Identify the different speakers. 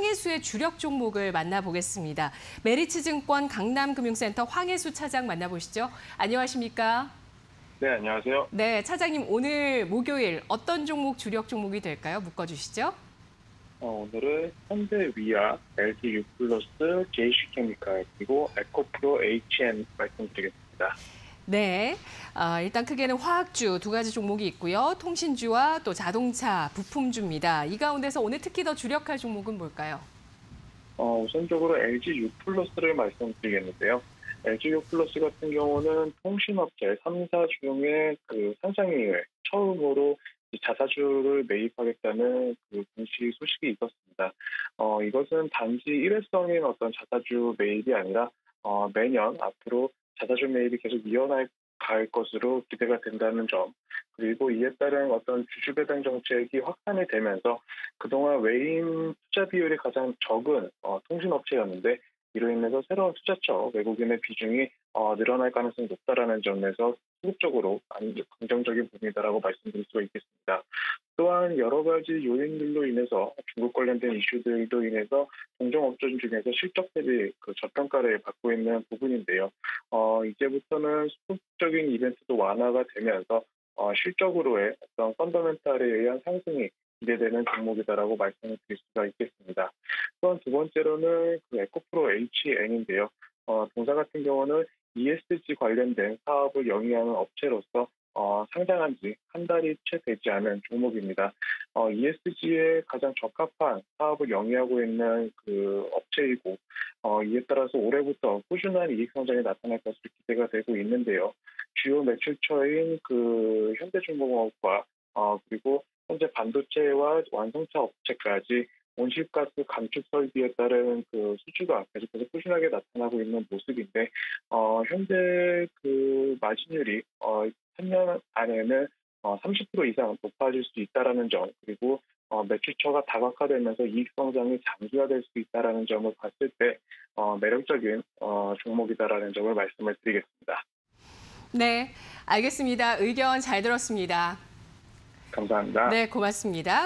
Speaker 1: 황해수의 주력 종목을 만나보겠습니다. 메리츠증권 강남금융센터 황해수 차장 만나보시죠. 안녕하십니까?
Speaker 2: 네, 안녕하세요.
Speaker 1: 네, 차장님 오늘 목요일 어떤 종목 주력 종목이 될까요? 묶어주시죠.
Speaker 2: 어, 오늘은 현대위아, LG유플러스, JC케미칼, 그리고 에코프로 HN 말씀드리겠습니다.
Speaker 1: 네, 어, 일단 크게는 화학주 두 가지 종목이 있고요. 통신주와 또 자동차, 부품주입니다. 이 가운데서 오늘 특히 더 주력할 종목은 뭘까요?
Speaker 2: 어, 우선적으로 LG유플러스를 말씀드리겠는데요. LG유플러스 같은 경우는 통신업체 3사 중에 그 상장일 처음으로 자사주를 매입하겠다는 그 공식 소식이 있었습니다. 어, 이것은 단지 일회성인 어떤 자사주 매입이 아니라 어, 매년 앞으로 자사주 매입이 계속 이어날 갈 것으로 기대가 된다는 점 그리고 이에 따른 어떤 주주 배당 정책이 확산이 되면서 그동안 외인 투자 비율이 가장 적은 어, 통신업체였는데 이로 인해서 새로운 투자처 외국인의 비중이 어, 늘어날 가능성이 높다라는 점에서 소극적으로 긍정적인 부분이다라고 말씀드릴 수가 있겠습니다. 또한 여러 가지 요인들로 인해서 중국 관련된 이슈들도 인해서 공정업종 중에서 실적 대비 그 저평가를 받고 있는 부분인데요. 어, 이제부터는 소극적인 이벤트도 완화가 되면서 어, 실적으로의 어떤 펀더멘탈에 의한 상승이 기대되는 종목이다라고 말씀을 드릴 수가 있겠습니다. 또한 두 번째로는 그 에코프로 HN인데요. 어, 동사 같은 경우는 ESG 관련된 사업을 영위하는 업체로서 어, 상장한 지 한 달이 채 되지 않은 종목입니다. 어, ESG에 가장 적합한 사업을 영위하고 있는 그 업체이고 어, 이에 따라서 올해부터 꾸준한 이익 성장이 나타날 것으로 기대가 되고 있는데요. 주요 매출처인 그 현대중공업과 어, 그리고 현재 반도체와 완성차 업체까지 온실가스 감축 설비에 따른 그 수주가 계속해서 꾸준하게 나타나고 있는 모습인데 어, 현재 그 마진율이 어, 3년 안에는 어, 30% 이상 높아질 수 있다라는 점 그리고 어, 매출처가 다각화되면서 이익 성장이 장기화될 수 있다라는 점을 봤을 때 어, 매력적인 어, 종목이다라는 점을 말씀을 드리겠습니다.
Speaker 1: 네, 알겠습니다. 의견 잘 들었습니다.
Speaker 2: 감사합니다.
Speaker 1: 네, 고맙습니다.